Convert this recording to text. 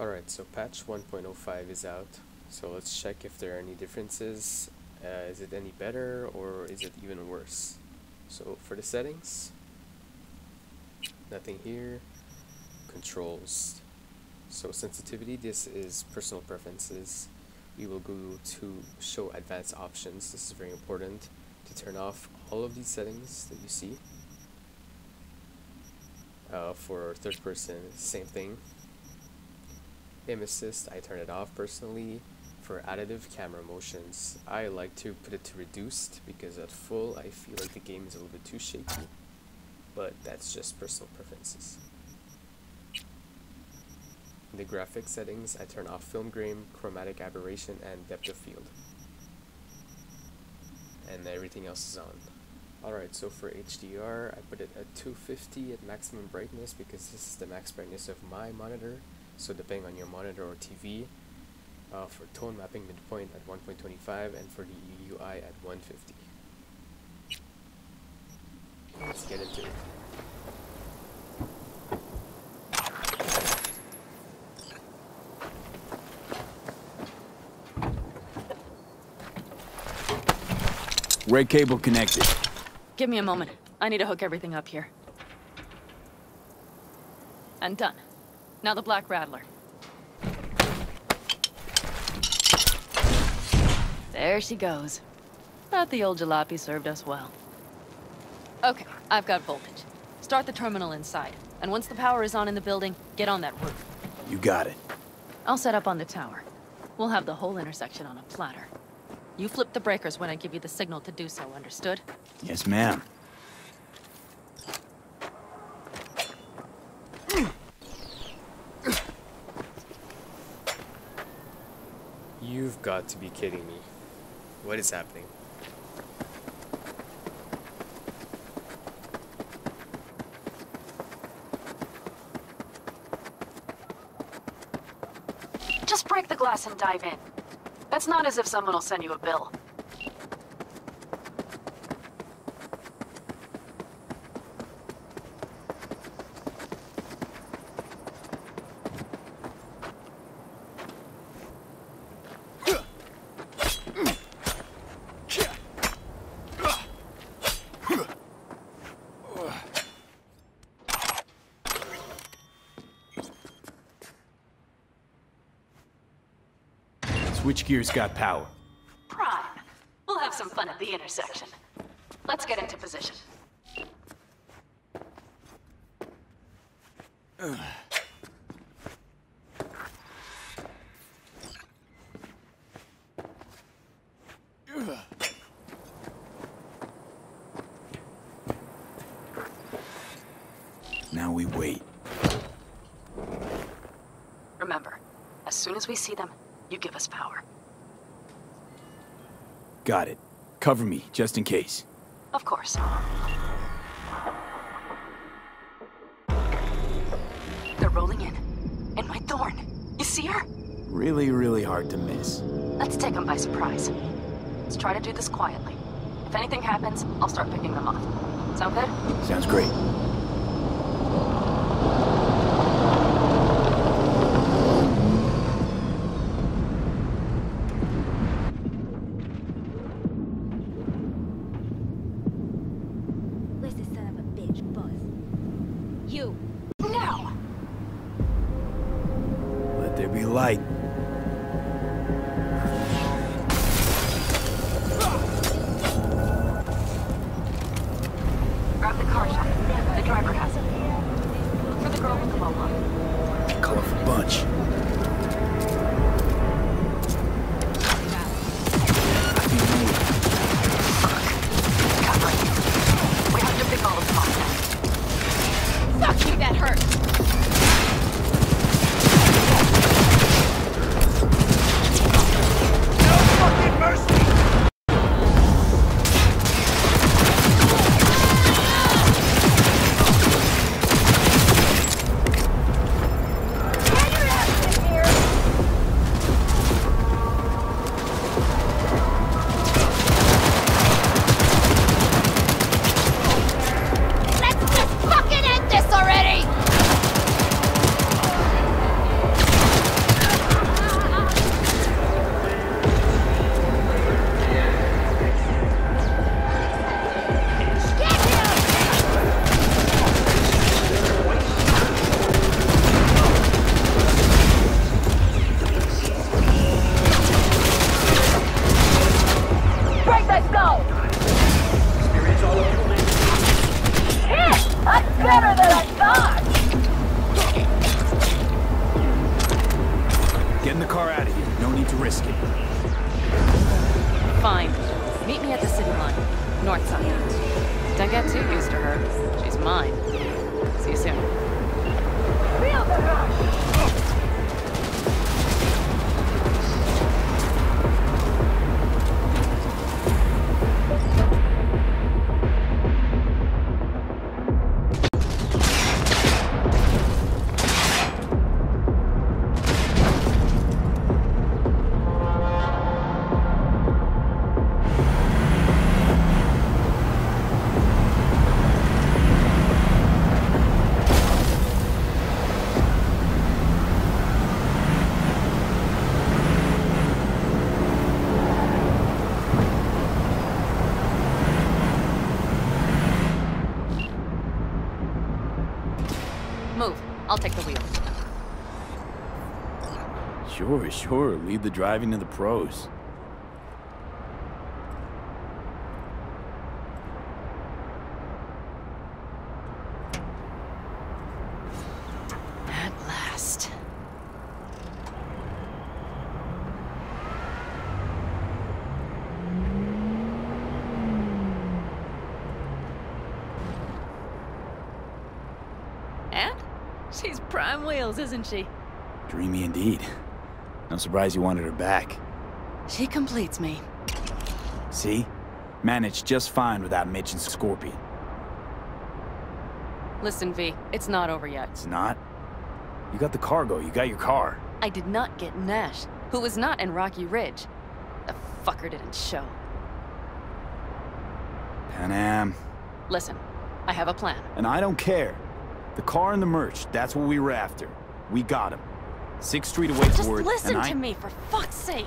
Alright, so patch 1.05 is out. So let's check if there are any differences. Uh, is it any better or is it even worse? So for the settings, nothing here. Controls. So sensitivity, this is personal preferences. We will go to show advanced options. This is very important to turn off all of these settings that you see. Uh, for third person, same thing. Aim assist, I turn it off personally. For additive camera motions, I like to put it to reduced because at full I feel like the game is a little bit too shaky. But that's just personal preferences. In the graphics settings, I turn off film grain, chromatic aberration, and depth of field. And everything else is on. Alright, so for HDR, I put it at 250 at maximum brightness because this is the max brightness of my monitor. So depending on your monitor or TV, uh, for tone mapping midpoint at 1.25 and for the UI at 150. Let's get into it. Red cable connected. Give me a moment. I need to hook everything up here. And done. Now the Black Rattler. There she goes. But the old jalopy served us well. Okay, I've got voltage. Start the terminal inside. And once the power is on in the building, get on that roof. You got it. I'll set up on the tower. We'll have the whole intersection on a platter. You flip the breakers when I give you the signal to do so, understood? Yes, ma'am. Got to be kidding me. What is happening? Just break the glass and dive in. That's not as if someone will send you a bill. Switchgear's got power. Prime. We'll have some fun at the intersection. Let's get into position. Now we wait. Remember, as soon as we see them, you give us power. Got it. Cover me, just in case. Of course. They're rolling in. And my thorn. You see her? Really, really hard to miss. Let's take them by surprise. Let's try to do this quietly. If anything happens, I'll start picking them off. Sound good? Sounds great. Grab the car shot. The driver has it. Look for the girl with the Lola. Colorful bunch. See you soon. I'll take the wheel. Sure, sure. Leave the driving to the pros. At last. And? She's prime wheels, isn't she? Dreamy indeed. No surprise you wanted her back. She completes me. See? Managed just fine without Mitch and Scorpion. Listen, V, it's not over yet. It's not? You got the cargo, you got your car. I did not get Nash, who was not in Rocky Ridge. The fucker didn't show. Panam. Listen, I have a plan. And I don't care. The car and the merch, that's what we were after. We got him. Sixth Street away Just listen to me, for fuck's sake.